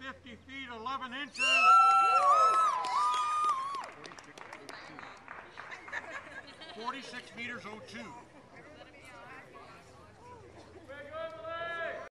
50 feet 11 inches. 46 meters 02.